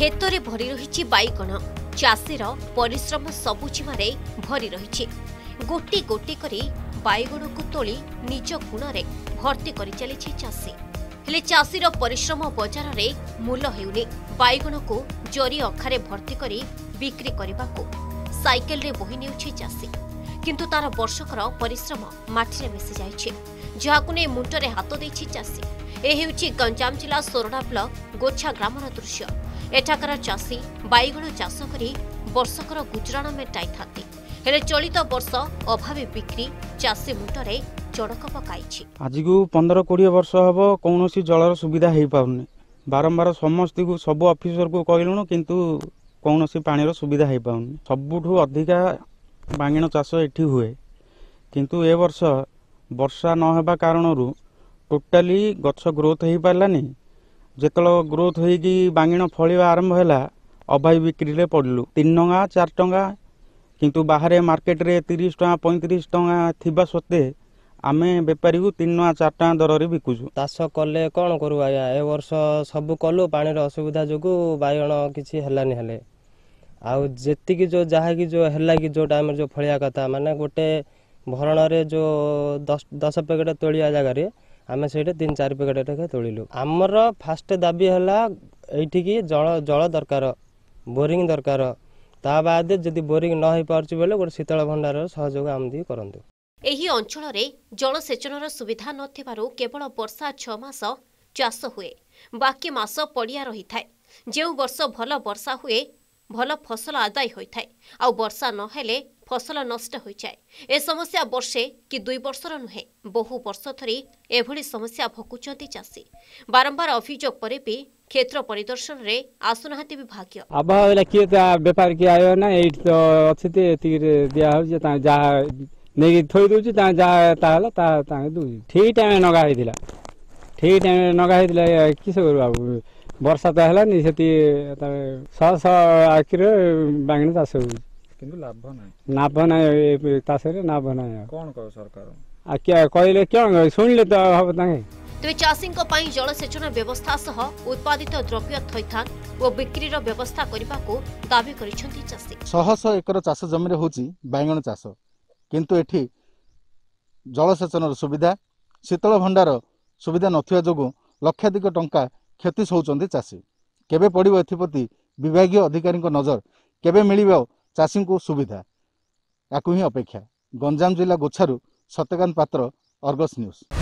କ୍ଷେତରେ ଭରି ରହିଛି ବାଇଗଣ। ଚାଷୀର ପରିଶ୍ରମ ସବୁଜିମାରେ ଭରି ରହିଛି। ଗୋଟି ଗୋଟି କରି ବାଇଗଣକୁ ତୋଳି ନିଜ ଗୁଣରେ ଭର୍ତ୍ତି କରି ଚାଲିଛି ଚାଷୀ। ହେଲେ ଚାଷୀର ପରିଶ୍ରମ ବଜାରରେ ମୂଲ ହେଉନି। ବାଇଗଣକୁ ଜରି ଅଖାରେ ଭର୍ତ୍ତି କରି ବିକ୍ରି କରିବାକୁ ସାଇକେଲରେ ବୋହି ନେଉଛି ଚାଷୀ। କିନ୍ତୁ ତାର ବର୍ଷକର ପରିଶ୍ରମ ମାଟିରେ ମିଶି ଯାଇଛି। ଯାହାକୁ ନେଇ ମୁଣ୍ଡରେ ହାତ ଦେଇଛି ଚାଷୀ। ଏ ହେଉଛି ଗଞ୍ଜାମ ଜିଲ୍ଲା ସୋରଡ଼ା ବ୍ଲକ ଗୋଛା ଗ୍ରାମର ଦୃଶ୍ୟ। ଏଠାକାର ଚାଷୀ ବାଇଗଣ ଚାଷ କରି ବର୍ଷକର ଗୁଜରାଣ ମେଣ୍ଟାଇଥାନ୍ତି। ହେଲେ ଚଳିତ ବର୍ଷ ଅଭାବୀ ବିକ୍ରି ଚାଷୀ ମୁଣ୍ଡରେ ଚଡ଼କ ପକାଇଛି। ଆଜିକୁ ପନ୍ଦର କୋଡ଼ିଏ ବର୍ଷ ହେବ କୌଣସି ଜଳର ସୁବିଧା ହେଇପାରୁନି। ବାରମ୍ବାର ସମସ୍ତଙ୍କୁ ସବୁ ଅଫିସରକୁ କହିଲୁଣୁ କିନ୍ତୁ କୌଣସି ପାଣିର ସୁବିଧା ହେଇପାରୁନି। ସବୁଠୁ ଅଧିକା ବାଙ୍ଗିଣ ଚାଷ ଏଠି ହୁଏ। କିନ୍ତୁ ଏ ବର୍ଷ ବର୍ଷା ନ ହେବା କାରଣରୁ ଟୋଟାଲି ଗଛ ଗ୍ରୋଥ୍ ହେଇପାରିଲାନି। ଯେତେବେଳେ ଗ୍ରୋଥ୍ ହେଇକି ବାଙ୍ଗିଣ ଫଳିବା ଆରମ୍ଭ ହେଲା ଅଭାବୀ ବିକ୍ରିରେ ପଡ଼ିଲୁ। ତିନି ଟଙ୍କା ଚାରି ଟଙ୍କା କିନ୍ତୁ ବାହାରେ ମାର୍କେଟରେ ତିରିଶ ଟଙ୍କା ପଇଁତିରିଶ ଟଙ୍କା ଥିବା ସତ୍ତ୍ୱେ ଆମେ ବେପାରୀକୁ ତିନି ଟଙ୍କା ଚାରି ଟଙ୍କା ଦରରେ ବିକୁଛୁ। ଚାଷ କଲେ କ'ଣ କରୁ ଆଜ୍ଞା? ଏ ବର୍ଷ ସବୁ କଲୁ ପାଣିର ଅସୁବିଧା ଯୋଗୁଁ ବାଇଗଣ କିଛି ହେଲାନି ହେଲେ। ଆଉ ଯେତିକି ଯେଉଁ ଯାହାକି ଯେଉଁ ହେଲା କି ଯେଉଁ ଟାଇମ୍ରେ ଯେଉଁ ଫଳିବା କଥା ମାନେ ଗୋଟେ ଭରଣରେ ଯେଉଁ ଦଶ ଦଶ ପ୍ୟାକେଟ୍ ତୋଳିବା ଜାଗାରେ ଆମେ ସେଇଠି ତିନି ଚାରି ପ୍ୟାକେଟ୍ ଲେଖାଏଁ ତୋଳିଲୁ। ଆମର ଫାଷ୍ଟ ଦାବି ହେଲା ଏଇଠିକି ଜଳ ଜଳ ଦରକାର ବୋରିଂ ଦରକାର। ତା ବାଦ ଯଦି ବୋରିଂ ନ ହେଇପାରୁଛି ବୋଲେ ଗୋଟେ ଶୀତଳ ଭଣ୍ଡାରର ସହଯୋଗ ଆମକୁ କରନ୍ତୁ। ଏହି ଅଞ୍ଚଳରେ ଜଳସେଚନର ସୁବିଧା ନଥିବାରୁ କେବଳ ବର୍ଷା ଛଅ ମାସ ଚାଷ ହୁଏ। ବାକି ମାସ ପଡ଼ିଆ ରହିଥାଏ। ଯେଉଁ ବର୍ଷ ଭଲ ବର୍ଷା ହୁଏ ଭଲ ଫସଲ ଆଦାୟ ହୋଇଥାଏ। ଆଉ ବର୍ଷା ନହେଲେ ଫସଲ ନଷ୍ଟ ହୋଇଯାଏ ଏ ସମସ୍ୟା ବର୍ଷେ କି ଦୁଇ ବର୍ଷର ନୁହେଁ ବହୁ ବର୍ଷ ଧରି ଏଭଳି ସମସ୍ୟା ଭୋଗୁଛନ୍ତି ଚାଷୀ। ବାରମ୍ବାର ଅଭିଯୋଗ ପରେ ବି କ୍ଷେତ୍ର ପରିଦର୍ଶନରେ ଆସୁନାହାନ୍ତି ବିଭାଗୀୟ। ଅଭାବ ହେଲେ କିଏ ତା ବେପାର କିଏ ଆଇବ ନା ଏଇଠି ତ ଅଛି ତ ଏତିକିରେ ଦିଆହଉଛି ତା ଯାହା ନେଇକି ଥୋଇ ଦଉଛି ତା ଯାହା ତା ହେଲା ତା ତାଙ୍କେ ଦଉଛି। ଠିକ୍ ଟାଇମ୍ରେ ନଗା ହେଇଥିଲା। ଠିକ୍ ଟାଇମ୍ରେ ନଗା ହେଇଥିଲା ଏ କିସ କରିବୁ ଆଉ ବର୍ଷା ତ ହେଲାନି ସେଠି ତାପରେ ଶହ ଶହ ଆଖିରେ ବାଙ୍ଗିଣ ଚାଷ ହଉଛି। କିନ୍ତୁ ଲାଭ ନାହିଁ। ଲାଭ ନାହିଁ ଚାଷରେ ଲାଭ ନାହିଁ କ'ଣ କହିବ ସରକାର? କହିଲେ କ'ଣ ଶୁଣିଲେ ତ ହବ ତାଙ୍କେ। ତେବେ ଚାଷୀଙ୍କ ପାଇଁ ଜଳସେଚନ ବ୍ୟବସ୍ଥା ସହ ଉତ୍ପାଦିତ ଦ୍ରବ୍ୟ ଥଇଥାନ ଓ ବିକ୍ରିର ବ୍ୟବସ୍ଥା କରିବାକୁ ଦାବି କରିଛନ୍ତି ଚାଷୀ। ଶହ ଶହ ଏକର ଚାଷ ଜମିରେ ହେଉଛି ବାଇଗଣ ଚାଷ। କିନ୍ତୁ ଏଠି ଜଳସେଚନର ସୁବିଧା ଶୀତଳ ଭଣ୍ଡାର ସୁବିଧା ନଥିବା ଯୋଗୁଁ ଲକ୍ଷାଧିକ ଟଙ୍କା କ୍ଷତି ସହୁଛନ୍ତି ଚାଷୀ। କେବେ ପଡ଼ିବ ଏଥିପ୍ରତି ବିଭାଗୀୟ ଅଧିକାରୀଙ୍କ ନଜର? କେବେ ମିଳିବ ଚାଷୀଙ୍କୁ ସୁବିଧା। ୟାକୁ ହିଁ ଅପେକ୍ଷା। ଗଞ୍ଜାମ ଜିଲ୍ଲା ଗୋଛାରୁ ସତ୍ୟକାନ୍ତ ପାତ୍ର ଅର୍ଗସ୍ ନ୍ୟୁଜ୍।